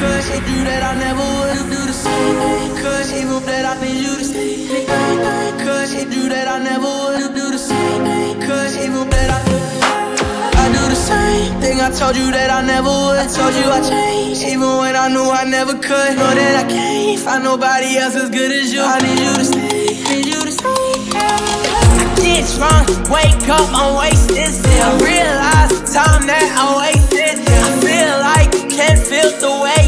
Cause he knew that I never would do the same. Cause he knew that I need you to stay. Cause he knew that I never would do the same. Cause he knew that I I do the same thing. I told you that I never would. I told you I changed Even when I knew I never could. Know that I can't find nobody else as good as you. I need you to stay, need you to stay. I get drunk, wake up, I'm wasted still. Realize the time that I wasted. I feel like you can't feel the way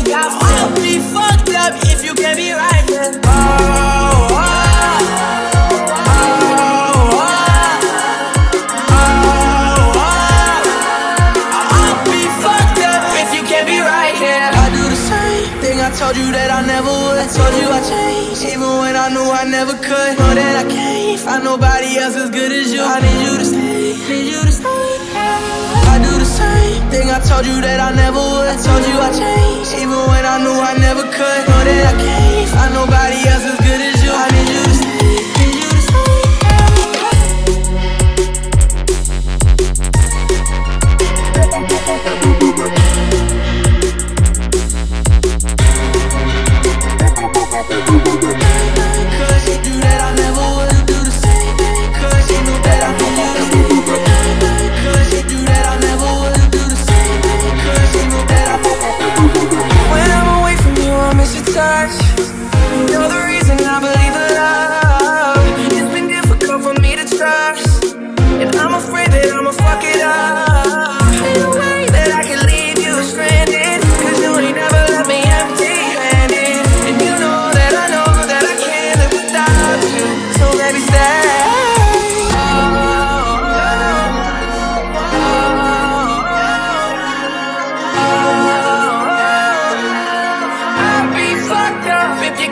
Feel be fucked up if you can't be right then I'll be fucked up if you can't be right here. I do the same thing I told you that I never would. I told you I changed, even when I knew I never could. Know that I can't find nobody else as good as you. I need you to stay, need you to stay. I do the same thing I told you that I never would. I told you I changed,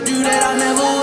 do that, I never